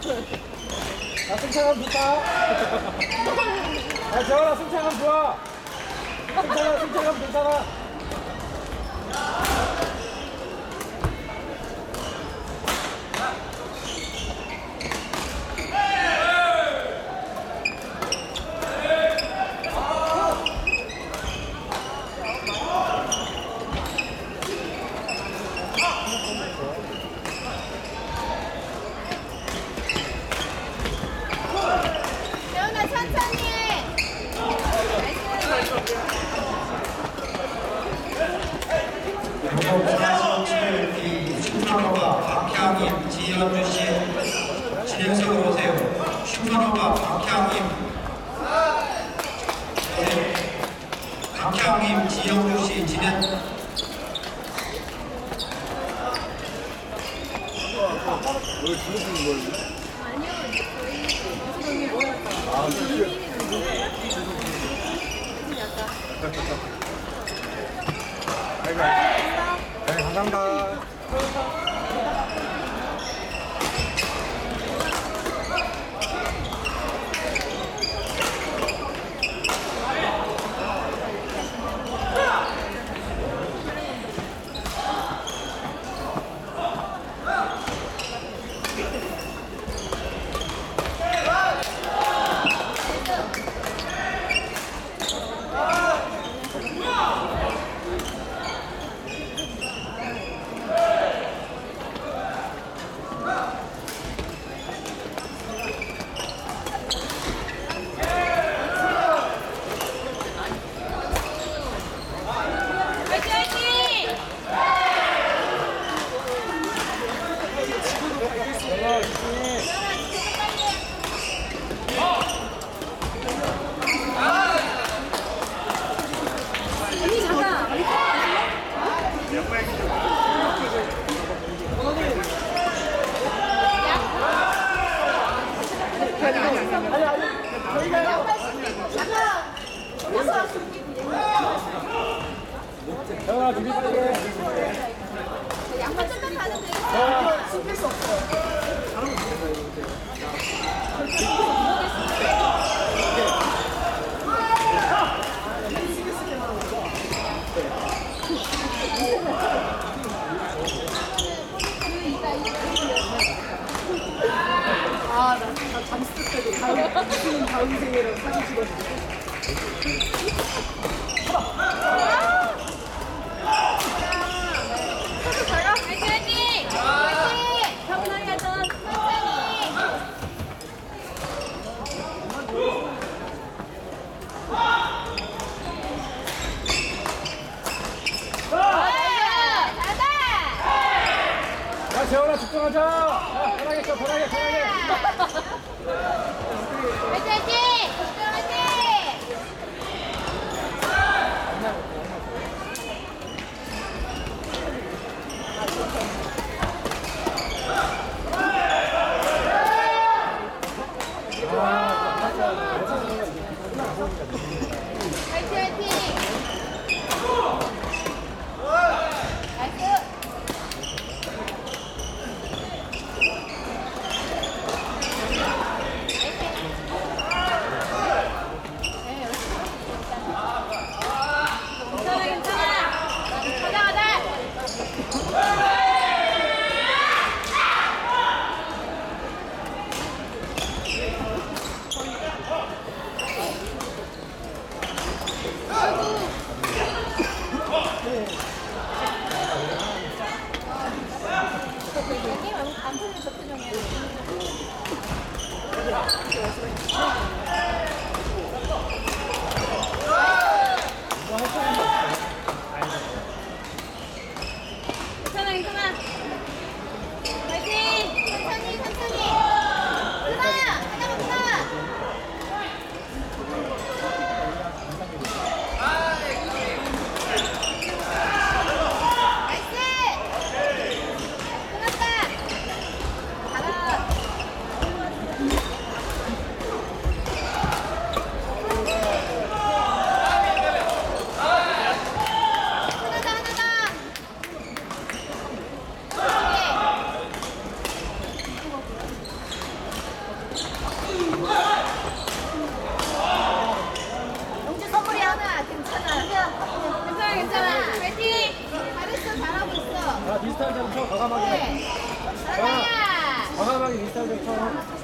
자, 승차감 좋다. 야, 재원아, 승차감 좋아. 괜찮아, 승차감 괜찮아 천천히 해. 그래서 오늘 이 슈퍼노바 박향임 지현주 씨 진행석으로 오세요. 슈퍼노바 박향임 네. 박향임 지현주 씨 진행 네, 감사합니다. 재원아, 준비 빨리 해. 양말 좀만 가는 데. 아, 때도 다음, 무슨 다음 생이랑 사진 찍었는데. 화이팅 화이팅! 화이팅! 경남이가 좀 천천히. 와, 잘한다! 야, 재원아, 집중하자. 자, 편하게 쳐, 편하게, 편하게. 화이팅! 화이팅! 비슷한 점쳐 과감하게. 네. 과감하게 비슷한 점쳐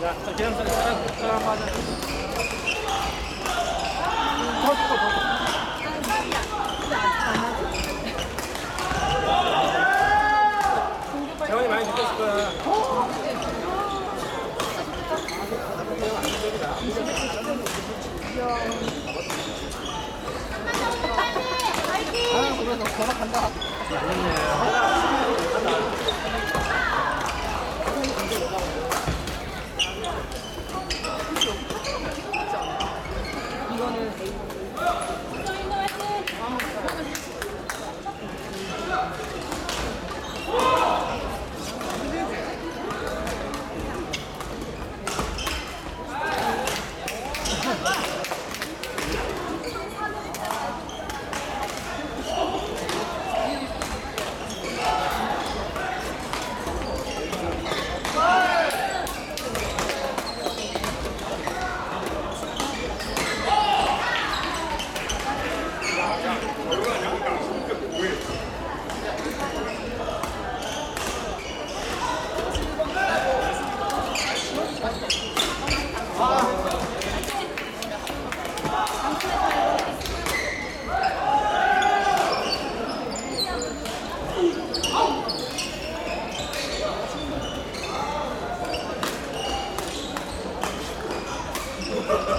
자, 자, 계란 쌀, 계란, 계란 맞아. 재원이 많이 느꼈을 거야. 아, 그래서 전화 간다. Thank you.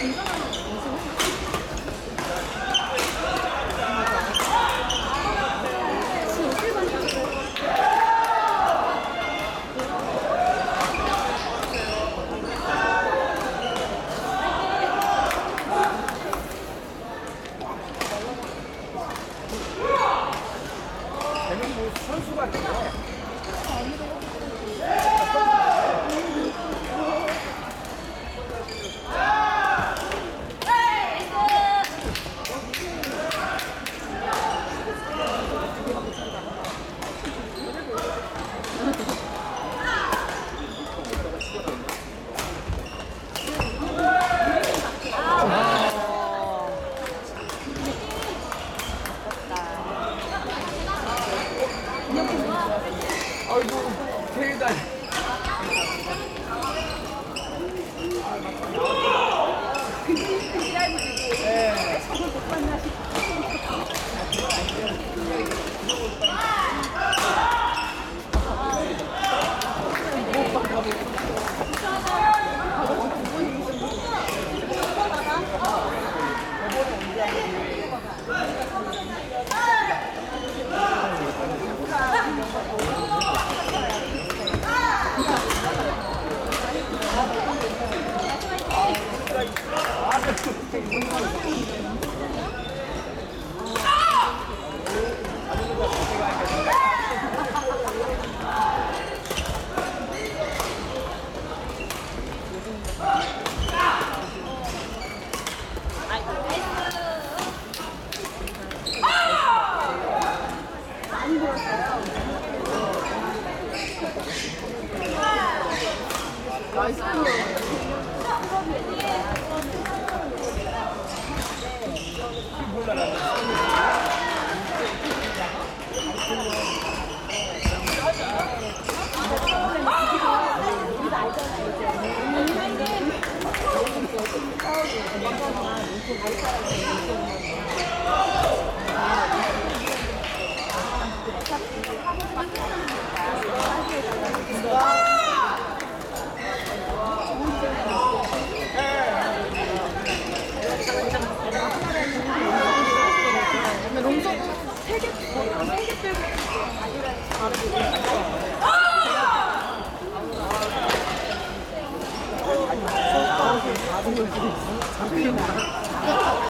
괜찮아요. 아이고,